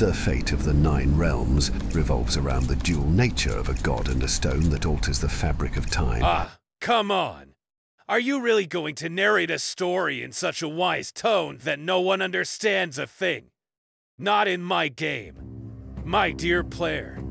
The fate of the Nine Realms revolves around the dual nature of a god and a stone that alters the fabric of time. Ah, come on. Are you really going to narrate a story in such a wise tone that no one understands a thing? Not in my game. My dear player,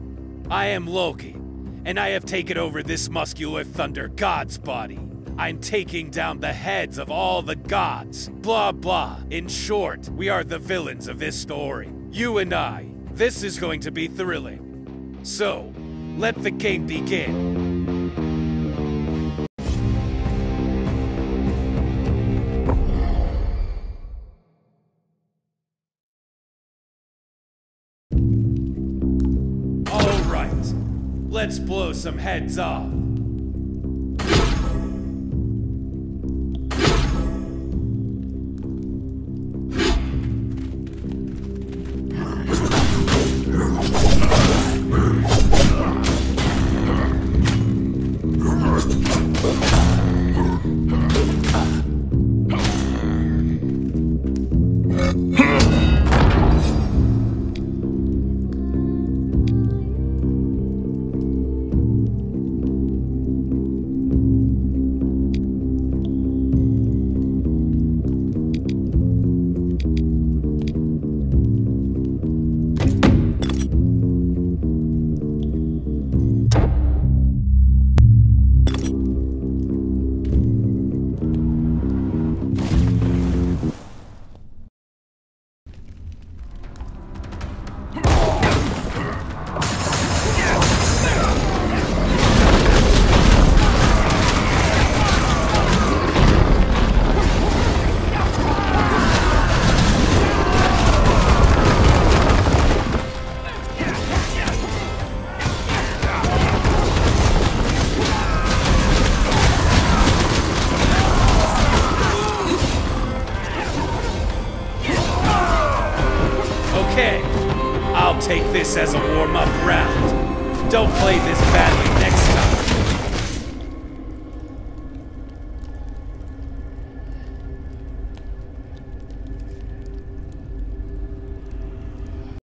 I am Loki, and I have taken over this muscular thunder god's body. I'm taking down the heads of all the gods. Blah blah. In short, we are the villains of this story. You and I. This is going to be thrilling. So, let the game begin. Let's blow some heads off. Take this as a warm-up round. Don't play this badly next